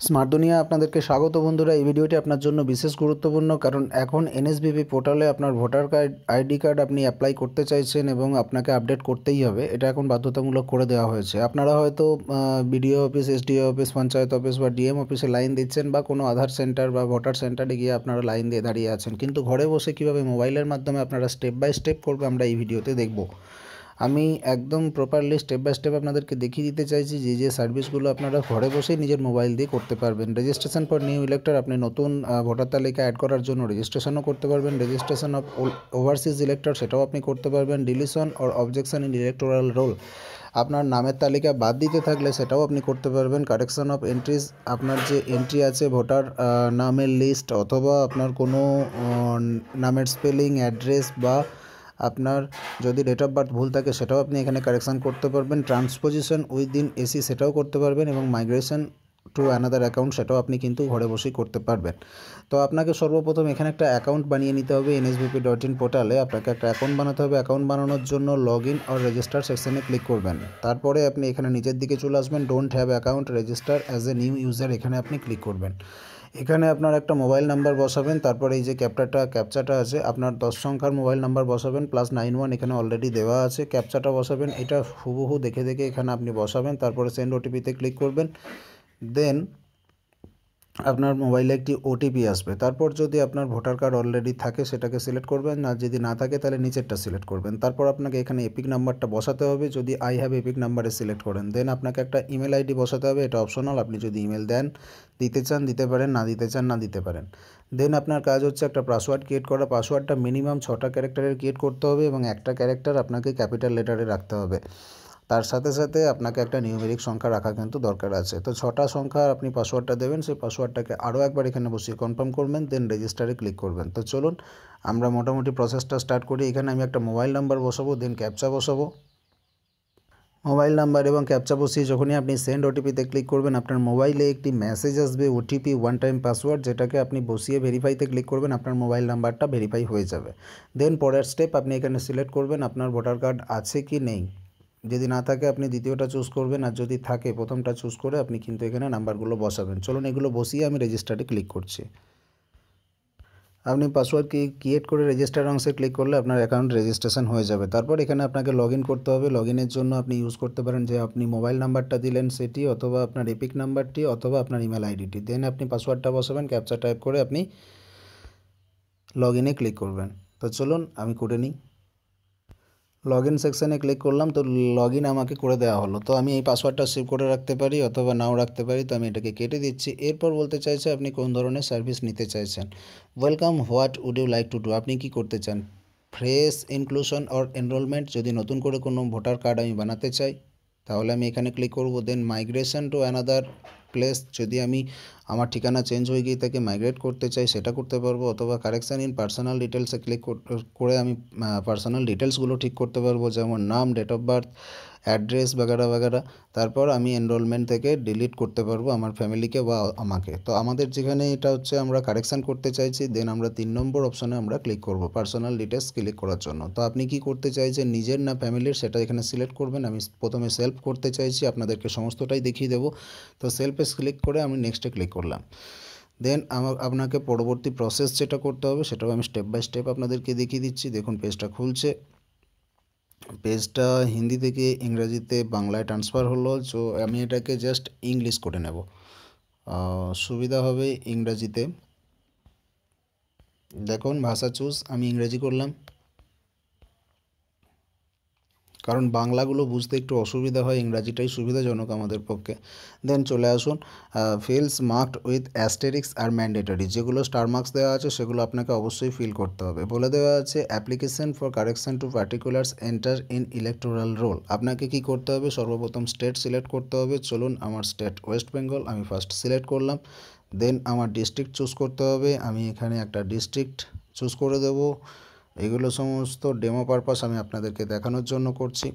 Smart দুনিয়া আপনাদেরকে স্বাগত বন্ধুরা। এই ভিডিওটি আপনার জন্য বিশেষ গুরুত্বপূর্ণ কারণ এখন এনএসবিপি পোর্টালে আপনার ভোটার কার্ড, আইডি কার্ড আপনি অ্যাপ্লাই করতে চাইছেন এবং আপনাকে আপডেট করতেই হবে। এটা এখন বাধ্যতামূলক করে দেওয়া হয়েছে। আপনারা হয়তো BDO office SDO office panchayat office বা ডিএম অফিসে লাইন দিচ্ছেন বা কোনো আধার সেন্টার বা ভোটার সেন্টারে গিয়ে আপনারা লাইন দিয়ে দাঁড়িয়ে আছেন। কিন্তু ঘরে বসে কীভাবে মোবাইলের মাধ্যমে আপনারা স্টেপ বাই স্টেপ করবে আমরা এই ভিডিওতে দেখব। আমি একদম প্রপারলি স্টেপ বাই স্টেপ আপনাদেরকে দেখিয়ে দিতে চাইছি, যে যে সার্ভিসগুলো আপনারা ঘরে বসেই নিজের মোবাইল দিয়ে করতে পারবেন। রেজিস্ট্রেশন ফর নিউ ইলেক্টর আপনি নতুন ভোটার তালিকা অ্যাড করার জন্য রেজিস্ট্রেশনও করতে পারবেন। রেজিস্ট্রেশন অফ ওভারসিজ ইলেক্টর সেটাও আপনি করতে পারবেন। Deletion or objection in electoral roll আপনার নামের তালিকা বাদ দিতে থাকলে সেটাও আপনি করতে পারবেন। কারেকশন অফ এন্ট্রিজ আপনার যে এন্ট্রি আছে, ভোটার নামের লিস্ট অথবা আপনার কোনো নামের স্পেলিং অ্যাড্রেস বা আপনার যদি ডেট অফ বার্থ ভুল থাকে, সেটাও আপনি এখানে কারেকশান করতে পারবেন। ট্রান্সপোজিশন উইদিন এসি সেটাও করতে পারবেন এবং মাইগ্রেশন টু অ্যানাদার অ্যাকাউন্ট সেটাও আপনি কিন্তু ঘরে বসেই করতে পারবেন। তো আপনাকে সর্বপ্রথম এখানে একটা অ্যাকাউন্ট বানিয়ে নিতে হবে এনএসবিপি ডট ইন পোর্টালে আপনাকে একটা অ্যাকাউন্ট বানাতে হবে। অ্যাকাউন্ট বানানোর জন্য লগ ইন আর রেজিস্টার সেকশনে ক্লিক করবেন। তারপরে আপনি এখানে নিচের দিকে চলে আসবেন। Don't have account register as a new user এখানে আপনি ক্লিক করবেন। এখানে আপনার একটা মোবাইল নাম্বার বসাবেন, তারপরে এই যে ক্যাপচাটা ক্যাপচাটা আছে, আপনার দশ সংখ্যার মোবাইল নাম্বার বসাবেন প্লাস নাইন ওয়ান এখানে অলরেডি দেওয়া আছে ক্যাপচাটা বসাবেন, এটা হুবহু দেখে দেখে এখানে আপনি বসাবেন, তারপরে সেন্ড ওটিপিতে ক্লিক করবেন দেন আপনার মোবাইলে একটি ওটিপি আসবে। তারপর যদি আপনার ভোটার কার্ড অলরেডি থাকে, সেটাকে সিলেক্ট করবেন। আর যদি না থাকে, তাহলে নিচেরটা সিলেক্ট করবেন। তারপর আপনাকে এখানে এপিক নাম্বারটা বসাতে হবে। যদি আই হ্যাভ এপিক নাম্বারে সিলেক্ট করেন দেন আপনাকে একটা ইমেল আইডি বসাতে হবে। এটা অপশনাল আপনি যদি ইমেল দেন, দিতে চান, দিতে পারেন। না দিতে চান, না দিতে পারেন। দেন আপনার কাজ হচ্ছে একটা পাসওয়ার্ড ক্রিয়েট করা। পাসওয়ার্ডটা মিনিমাম ছটা ক্যারেক্টারের ক্রিয়েট করতে হবে এবং একটা ক্যারেক্টার আপনাকে ক্যাপিটাল লেটারে রাখতে হবে। তার সাথে সাথে আপনাকে একটা নিউমেরিক সংখ্যা রাখা কিন্তু দরকার আছে। তো ছটা সংখ্যা আপনি পাসওয়ার্ডটা দেবেন, সেই পাসওয়ার্ডটাকে আরও একবার এখানে বসিয়ে কনফার্ম করবেন দেন রেজিস্টারে ক্লিক করবেন। তো চলুন, আমরা মোটামুটি প্রসেসটা স্টার্ট করি। এখানে আমি একটা মোবাইল নাম্বার বসাবো দেন ক্যাপচা বসাবো। মোবাইল নাম্বার এবং ক্যাপচা বসিয়ে যখনই আপনি সেন্ড ওটিপিতে ক্লিক করবেন, আপনার মোবাইলে একটি মেসেজ আসবে ওটিপি ওয়ান টাইম পাসওয়ার্ড যেটাকে আপনি বসিয়ে ভেরিফাইতে ক্লিক করবেন, আপনার মোবাইল নাম্বারটা ভেরিফাই হয়ে যাবে। দেন পরের স্টেপ আপনি এখানে সিলেক্ট করবেন, আপনার ভোটার কার্ড আছে কি নেই। যদি না থাকে আপনি দ্বিতীয়টা চুজ করবেন আর যদি থাকে প্রথমটা চুজ করে আপনি কিন্তু এখানে নাম্বারগুলো বসাবেন। চলুন এগুলো বসিয়ে আমি রেজিস্টারে ক্লিক করছি। আপনি পাসওয়ার্ড কি ক্রিয়েট করে রেজিস্টার অংশে ক্লিক করলে আপনার অ্যাকাউন্ট রেজিস্ট্রেশন হয়ে যাবে। তারপর এখানে আপনাকে লগ করতে হবে। লগ জন্য আপনি ইউজ করতে পারেন যে আপনি মোবাইল নাম্বারটা দিলেন সেটি অথবা আপনার এপিক নাম্বারটি অথবা আপনার ইমেল আইডিটি দেন আপনি পাসওয়ার্ডটা বসাবেন ক্যাপচা টাইপ করে আপনি লগ ক্লিক করবেন। তো চলুন আমি করে নিই। লগ ইন সেকশানে ক্লিক করলাম, তো লগ ইন আমাকে করে দেওয়া হলো। তো আমি এই পাসওয়ার্ডটা সেভ করে রাখতে পারি অথবা নাও রাখতে পারি, তো আমি এটাকে কেটে দিচ্ছি। এরপর বলতে চাইছে আপনি কোন ধরনের সার্ভিস নিতে চাইছেন? Welcome what would you like to do আপনি কি করতে চান? ফ্রেশ ইনক্লুশন অর এনরোলমেন্ট যদি নতুন করে কোনো ভোটার কার্ড আমি বানাতে চাই, তাহলে আমি এখানে ক্লিক করব। Then migration to another place যদি আমি আমার ঠিকানা চেঞ্জ হয়ে গিয়ে তাকে মাইগ্রেট করতে চাই, সেটা করতে পারব অথবা কারেকশান ইন পার্সোনাল ডিটেলসে ক্লিক করে আমি পার্সোনাল ডিটেলসগুলো ঠিক করতে পারব, যেমন নাম ডেট অফ বার্থ অ্যাড্রেস বাগারা বাগারা। তারপর আমি এনরোলমেন্ট থেকে ডিলিট করতে পারব আমার ফ্যামিলিকে বা আমাকে। তো আমাদের যেখানে এটা হচ্ছে আমরা কারেকশান করতে চাইছি দেন আমরা তিন নম্বর অপশনে আমরা ক্লিক করব পার্সোনাল ডিটেলস ক্লিক করার জন্য। তো আপনি কি করতে চাইছেন? নিজের না ফ্যামিলির সেটা এখানে সিলেক্ট করবেন। আমি প্রথমে সেলফ করতে চাইছি, আপনাদেরকে সমস্তটাই দেখিয়ে দেবো। তো সেলফে ক্লিক করে আমি নেক্সটে ক্লিক করলাম। দেন আমার, আপনাকে পরবর্তী প্রসেস যেটা করতে হবে সেটাও আমি স্টেপ বাই স্টেপ আপনাদেরকে দেখিয়ে দিচ্ছি। দেখুন পেজটা খুলছে। পেজটা হিন্দি থেকে ইংরাজিতে বাংলায় ট্রান্সফার হলো। তো আমি এটাকে জাস্ট ইংলিশ করে নেব। সুবিধা হবে ইংরাজিতে। দেখুন, ভাষা চুজ আমি ইংরাজি করলাম। কারণ বাংলাগুলো বুঝতে একটু অসুবিধা হয়, ইংরাজিটাই সুবিধাজনক আমাদের পক্ষে। দেন চলে আসুন fields marked with asterisks are mandatory যেগুলো স্টার মার্কস দেওয়া আছে, সেগুলো আপনাকে অবশ্যই ফিল করতে হবে। বলে দেওয়া আছে application for correction to particulars enter in electoral roll আপনাকে কি করতে হবে? সর্বপ্রথম স্টেট সিলেক্ট করতে হবে। চলুন, আমার স্টেট ওয়েস্ট বেঙ্গল আমি ফার্স্ট সিলেক্ট করলাম। দেন আমার ডিস্ট্রিক্ট চুজ করতে হবে। আমি এখানে একটা ডিস্ট্রিক্ট চুজ করে দেবো। এগুলো সমস্ত ডেমো পারপাস আমি আপনাদেরকে দেখানোর জন্য করছি।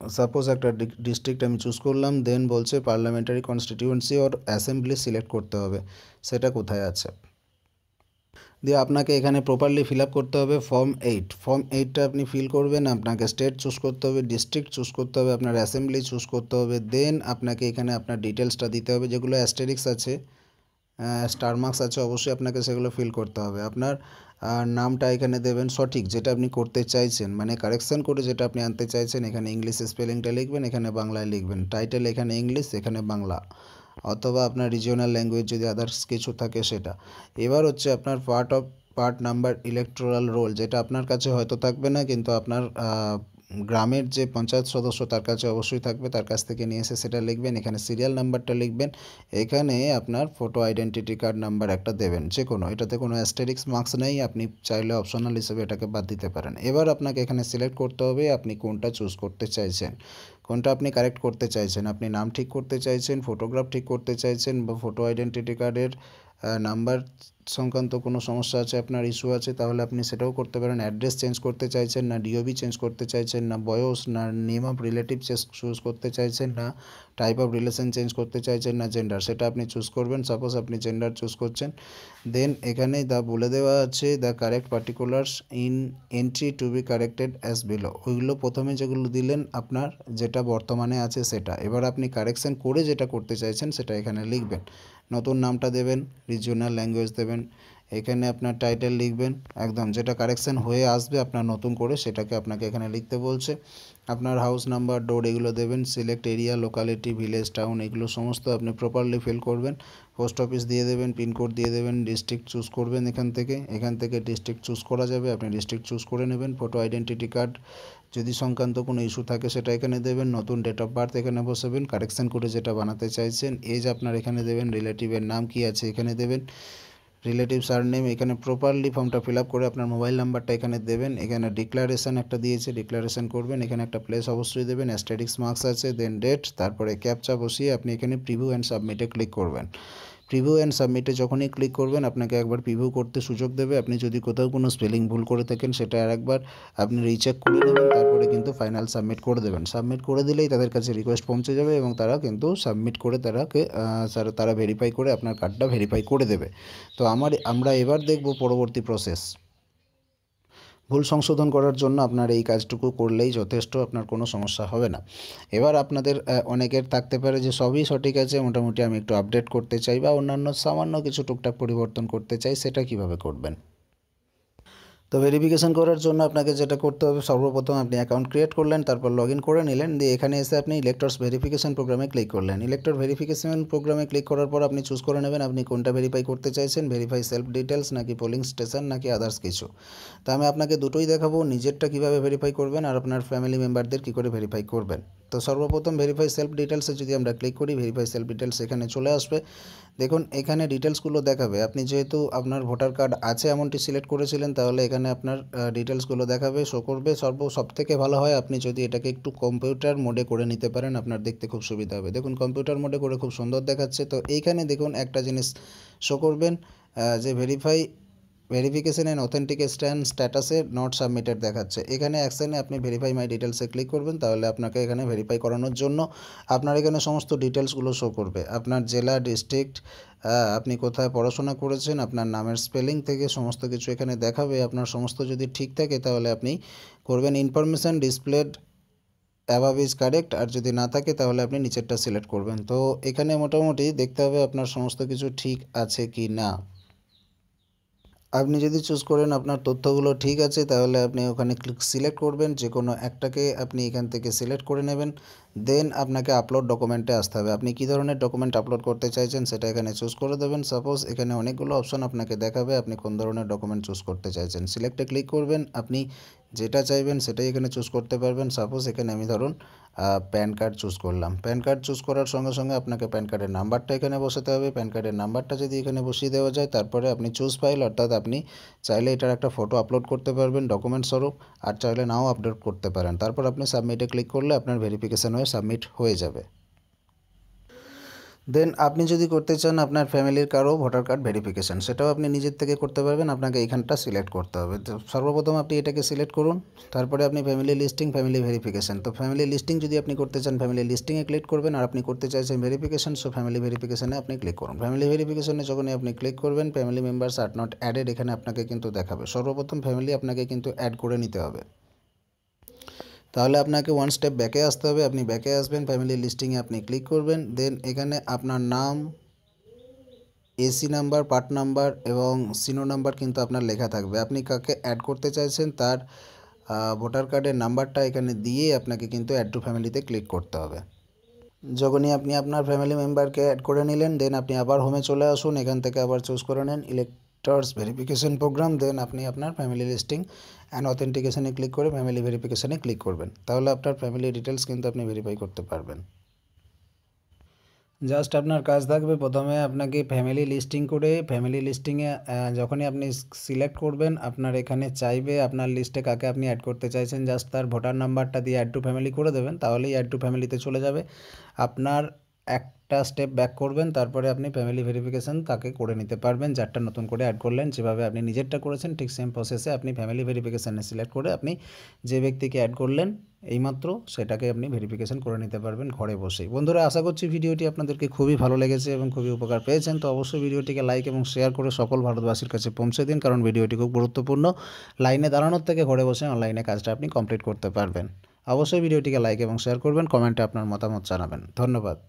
সাপোজ একটা ডিস্ট্রিক্ট আমি চুজ করলাম দেন বলছে parliamentary constituency or assembly select করতে হবে। সেটা কোথায় আছে? দিয়ে আপনাকে এখানে প্রপারলি ফিল করতে হবে ফর্ম এইট ফর্ম এইটটা আপনি ফিল করবেন, আপনাকে স্টেট চুজ করতে হবে ডিস্ট্রিক্ট চুজ করতে হবে, আপনার অ্যাসেম্বলি চুজ করতে হবে। দেন আপনাকে এখানে আপনার ডিটেলসটা দিতে হবে, যেগুলো অ্যাস্টেরিক্স আছে। স্টার মার্কস আছে, অবশ্যই আপনাকে সেগুলো ফিল করতে হবে। আপনার নামটা এখানে দেবেন সঠিক, যেটা আপনি করতে চাইছেন। মানে কারেকশান করে যেটা আপনি আনতে চাইছেন, এখানে ইংলিশে স্পেলিংটা লিখবেন, এখানে বাংলায় লিখবেন। টাইটেল এখানে ইংলিশ এখানে বাংলা। অথবা আপনার রিজিওনাল ল্যাঙ্গুয়েজ যদি আদার্স কিছু থাকে সেটা। এবার হচ্ছে আপনার part of part number electoral roll যেটা আপনার কাছে হয়তো থাকবে না, কিন্তু আপনার গ্রামের যে পঞ্চায়েত সদস্য তার কাছে অবশ্যই থাকবে, তার কাছ থেকে নিয়ে এসে সেটা লিখবেন, এখানে সিরিয়াল নাম্বারটা লিখবেন, এখানে আপনার ফটো আইডেন্টিটি কার্ড নাম্বার একটা দেবেন, যে কোনো, এটাতে কোনো অ্যাস্টেরিক্স মার্কস নেই, আপনি চাইলে অপশনাল হিসেবে এটাকে বাদ দিতে পারেন। এবার আপনাকে এখানে সিলেক্ট করতে হবে আপনি কোনটা চুজ করতে চাইছেন। কোনটা আপনি কারেক্ট করতে চাইছেন, আপনি নাম ঠিক করতে চাইছেন ফটোগ্রাফ ঠিক করতে চাইছেন বা ফটো আইডেন্টিটি কার্ডের নাম্বার সংক্রান্ত কোনো সমস্যা আছে, আপনার ইস্যু আছে, তাহলে আপনি সেটাও করতে পারেন। অ্যাড্রেস চেঞ্জ করতে চাইছেন না ডিওবি চেঞ্জ করতে চাইছেন না, বয়স না নেম অফ রিলেটিভ চুজ করতে চাইছেন না টাইপ অফ রিলেশন চেঞ্জ করতে চাইছেন না জেন্ডার সেটা আপনি চুজ করবেন। সাপোজ আপনি জেন্ডার চুজ করছেন দেন এখানে দা বলে দেওয়া আছে the correct particulars in entry to be corrected as below ওইগুলো প্রথমে যেগুলো দিলেন, আপনার যেটা বর্তমানে আছে সেটা। এবার আপনি কারেকশন করে যেটা করতে চাইছেন, সেটা এখানে লিখবেন। নতুন নামটা দেবেন রিজিওনাল ল্যাঙ্গুয়েজ দেবেন, এখানে আপনার টাইটেল লিখবেন, একদম যেটা কারেকশান হয়ে আসবে, আপনার নতুন করে সেটাকে আপনাকে এখানে লিখতে বলছে। আপনার হাউস নাম্বার ডোর এগুলো দেবেন select area locality village town এগুলো সমস্ত আপনি প্রপারলি ফিল করবেন। পোস্ট অফিস দিয়ে দেবেন পিনকোড দিয়ে দেবেন ডিস্ট্রিক্ট চুজ করবেন এখান থেকে। এখান থেকে ডিস্ট্রিক্ট চুজ করা যাবে, আপনি ডিস্ট্রিক্ট চুজ করে নেবেন ফটো আইডেন্টিটি কার্ড যদি সংক্রান্ত কোনো ইস্যু থাকে সেটা এখানে দেবেন, নতুন ডেট অফ বার্থ এখানে বসাবেন কারেকশান করে যেটা বানাতে চাইছেন এজ আপনার এখানে দেবেন রিলেটিভের নাম কি আছে এখানে দেবেন রিলেটিভ সার নেম এখানে প্রপারলি ফর্মটা ফিল করে আপনার মোবাইল নাম্বারটা এখানে দেবেন, এখানে ডিক্লারেশন একটা দিয়েছে ডিক্লারেশন করবেন, এখানে একটা প্লেস অবশ্যই দেবেন অ্যাস্টেটিক্স মার্কস আছে দেন ডেট তারপরে ক্যাপচা বসিয়ে আপনি এখানে প্রিভিউ অ্যান্ড সাবমিটে ক্লিক করবেন। প্রিভিউ অ্যান্ড সাবমিটে যখনই ক্লিক করবেন, আপনাকে একবার প্রিভিউ করতে সুযোগ দেবে। আপনি যদি কোথাও কোনো স্পেলিং ভুল করে থাকেন, সেটা আর একবার আপনি রিচেক করে দেবেন তারপরে কিন্তু ফাইনাল সাবমিট করে দেবেন। সাবমিট করে দিলেই তাদের কাছে রিকোয়েস্ট পৌঁছে যাবে এবং তারা কিন্তু সাবমিট করে তারাকে তারা ভেরিফাই করে আপনার কার্ডটা ভেরিফাই করে দেবে। তো আমার, আমরা এবার দেখব পরবর্তী প্রসেস ভুল সংশোধন করার জন্য আপনার এই কাজটুকু করলেই যথেষ্ট, আপনার কোনো সমস্যা হবে না। এবার আপনাদের অনেকের থাকতে পারে যে সবই সঠিক আছে, মোটামুটি আমি একটু আপডেট করতে চাই বা অন্যান্য সামান্য কিছু টুকটাক পরিবর্তন করতে চাই, সেটা কীভাবে করবেন? তো ভেরিফিকেশান করার জন্য আপনাকে যেটা করতে হবে, সর্বপ্রথম আপনি অ্যাকাউন্ট ক্রিয়েট করলেন, তারপর লগ করে নিলেন, দিয়ে এখানে এসে আপনি ইলেক্টরস ভেরিফিকেশান প্রোগ্রামে ক্লিক করলেন। ইলেক্টর ভেরিফিকেশান প্রোগ্রামে ক্লিক করার পর আপনি চুজ করে নেবেন, আপনি কোনটা ভেরিফাই করতে চাইছেন ভেরিফাই সেলফ ডিটেলস নাকি পোলিং স্টেশন নাকি আদার্স কিছু। তা আমি আপনাকে দুটোই দেখাবো, নিজেরটা কীভাবে ভেরিফাই করবেন আর আপনার ফ্যামিলি মেম্বারদের কী করে ভেরিফাই করবেন। তো সর্বপ্রথম ভেরিফাই সেলফ ডিটেলসে যদি আমরা ক্লিক করি ভেরিফাই সেলফ ডিটেলস এখানে চলে আসবে। দেখুন, এখানে ডিটেলসগুলো দেখাবে। আপনি যেহেতু আপনার ভোটার কার্ড আছে এমনটি সিলেক্ট করেছিলেন, তাহলে এখানে আপনার ডিটেলসগুলো দেখাবে শো করবে। সর্ব সব থেকে ভালো হয় আপনি যদি এটাকে একটু কম্পিউটার মোডে করে নিতে পারেন, আপনার দেখতে খুব সুবিধা হবে। দেখুন কম্পিউটার মোডে করে খুব সুন্দর দেখাচ্ছে। তো এইখানে দেখুন একটা জিনিস শো করবেন যে ভেরিফাই ভেরিফিকেশন অ্যান্ড অথেন্টিকেশন স্ট্যাটাসে নট সাবমিটেড দেখাচ্ছে। এখানে অ্যাকশানে আপনি ভেরিফাই মাই ডিটেলসে ক্লিক করবেন, তাহলে আপনাকে এখানে ভেরিফাই করানোর জন্য আপনার এখানে সমস্ত ডিটেলসগুলো শো করবে। আপনার জেলা ডিস্ট্রিক্ট আপনি কোথায় পড়াশোনা করেছেন, আপনার নামের স্পেলিং থেকে সমস্ত কিছু এখানে দেখাবে। আপনার সমস্ত যদি ঠিক থাকে, তাহলে আপনি করবেন information displayed above is correct আর যদি না থাকে, তাহলে আপনি নিচেরটা সিলেক্ট করবেন। তো এখানে মোটামুটি দেখতে হবে আপনার সমস্ত কিছু ঠিক আছে কি না আপনি যদি চুজ করেন আপনার তথ্যগুলো ঠিক আছে, তাহলে আপনি ওখানে ক্লিক সিলেক্ট করবেন যে কোনো একটাকে আপনি এখান থেকে সিলেক্ট করে নেবেন দেন আপনাকে আপলোড ডকুমেন্টে আসতে হবে। আপনি কী ধরনের ডকুমেন্ট আপলোড করতে চাইছেন সেটা এখানে চুজ করে দেবেন। সাপোজ এখানে অনেকগুলো অপশন আপনাকে দেখাবে, আপনি কোন ধরনের ডকুমেন্ট চুজ করতে চাইছেন। সিলেক্টে ক্লিক করবেন, আপনি যেটা চাইবেন সেটাই এখানে চুজ করতে পারবেন। সাপোজ এখানে আমি ধরুন প্যান কার্ড চুজ করলাম। প্যান কার্ড চুজ করার সঙ্গে সঙ্গে আপনাকে প্যান কার্ডের নাম্বারটা এখানে বসাতে হবে। প্যান কার্ডের নাম্বারটা যদি এখানে বসিয়ে দেওয়া যায়, তারপরে আপনি চুজ ফাইল অর্থাৎ আপনি চাইলে এটার একটা ফটো আপলোড করতে পারবেন ডকুমেন্ট স্বরূপ, আর চাইলে নাও আপলোড করতে পারেন। তারপর আপনি সাবমিটে ক্লিক করলে আপনার ভেরিফিকেশান হয়ে সাবমিট হয়ে যাবে। দেন আপনি যদি করতে চান আপনার ফ্যামিলির কারও ভোটার কার্ড ভেরিফিকেশান, সেটাও আপনি নিজের থেকে করতে পারবেন। আপনাকে এইখানটা সিলেক্ট করতে হবে। তো সর্বপ্রথম আপনি এটাকে সিলেক্ট করুন। তারপরে আপনি ফ্যামিলি লিস্টিং, ফ্যামিলি ভেরিফিকেশান। তো ফ্যামিলি লিস্টিং যদি আপনি করতে চান, ফ্যামিলি লিস্টিংয়ে ক্লিক করবেন। আর আপনি করতে চাইছেন ভেরিফিকেশান, সো ফ্যামিলি ভেরিফিকেশানে আপনি ক্লিক করুন। ফ্যামিলি ভেরিফিকেশানে যখনই আপনি ক্লিক করবেন, family members are not added এখানে আপনাকে কিন্তু দেখাবে। সর্বপ্রথম ফ্যামিলি আপনাকে কিন্তু অ্যাড করে নিতে হবে। তাহলে আপনাকে ওয়ান স্টেপ ব্যাকে আসতে হবে। আপনি ব্যাকে আসবেন ফ্যামিলি লিস্টিংয়ে আপনি ক্লিক করবেন। দেন এখানে আপনার নাম এসি নাম্বার পার্ট নাম্বার এবং সিনো নাম্বার কিন্তু আপনার লেখা থাকবে। আপনি কাকে অ্যাড করতে চাইছেন তার ভোটার কার্ডের নাম্বারটা এখানে দিয়ে আপনাকে কিন্তু অ্যাড টু ফ্যামিলিতে ক্লিক করতে হবে। যখনই আপনি আপনার ফ্যামিলি মেম্বারকে অ্যাড করে নিলেন দেন আপনি আবার হোমে চলে আসুন। এখান থেকে আবার চুজ করে নেন। ইলেক্টর্স ভেরিফিকেশন প্রোগ্রাম দেন আপনি আপনার ফ্যামিলি লিস্টিং অ্যান্ড অথেন্টিকেশনে ক্লিক করে ফ্যামিলি ভেরিফিকেশনে ক্লিক করবেন। তাহলে আপনার ফ্যামিলি ডিটেলস কিন্তু আপনি ভেরিফাই করতে পারবেন। জাস্ট আপনার কাজ থাকবে প্রথমে আপনাকে ফ্যামিলি লিস্টিং করে ফ্যামিলি লিস্টিংয়ে যখনই আপনি সিলেক্ট করবেন, আপনার এখানে চাইবে আপনার লিস্টে কাকে আপনি অ্যাড করতে চাইছেন জাস্ট তার ভোটার নাম্বারটা দিয়ে অ্যাড টু ফ্যামিলি করে দেবেন, তাহলেই অ্যাড টু ফ্যামিলিতে চলে যাবে। আপনার একটা স্টেপ ব্যাক করবেন, তারপরে আপনি ফ্যামিলি ভেরিফিকেশান তাকে করে নিতে পারবেন। যারটা নতুন করে অ্যাড করলেন, যেভাবে আপনি নিজেরটা করেছেন, ঠিক সেম প্রসেসে আপনি ফ্যামিলি ভেরিফিকেশানে সিলেক্ট করে আপনি যে ব্যক্তিকে অ্যাড করলেন, এইমাত্র সেটাকে আপনি ভেরিফিকেশান করে নিতে পারবেন ঘরে বসেই। বন্ধুরা, আশা করছি ভিডিওটি আপনাদেরকে খুবই ভালো লেগেছে এবং খুবই উপকার পেয়েছেন। তো অবশ্যই ভিডিওটিকে লাইক এবং শেয়ার করে সকল ভারতবাসীর কাছে পৌঁছে দিন, কারণ ভিডিওটি খুব গুরুত্বপূর্ণ। লাইনে দাঁড়ানোর থেকে ঘরে বসে অনলাইনে কাজটা আপনি কমপ্লিট করতে পারবেন। অবশ্যই ভিডিওটিকে লাইক এবং শেয়ার করবেন কমেন্টে আপনার মতামত জানাবেন। ধন্যবাদ।